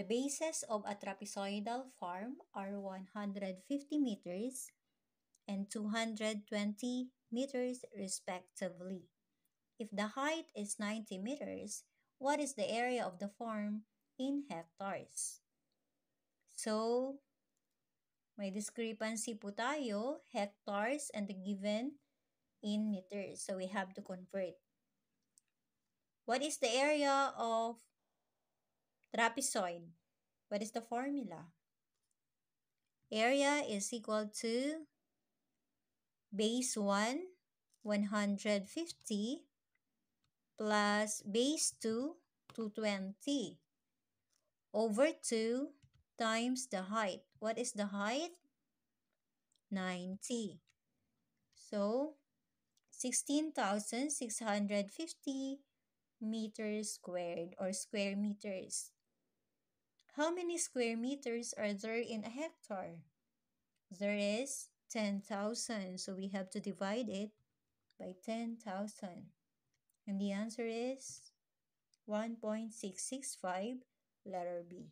The bases of a trapezoidal farm are 150 meters and 220 meters respectively. If the height is 90 meters, what is the area of the farm in hectares? So, may discrepancy po tayo, hectares and the given in meters. So, we have to convert. What is the area of trapezoid? What is the formula? Area is equal to base 1, 150, plus base 2, 220, over 2 times the height. What is the height? 90. So, 16,650 meters squared or square meters. How many square meters are there in a hectare? There is 10,000. So we have to divide it by 10,000. And the answer is 1.665, letter B.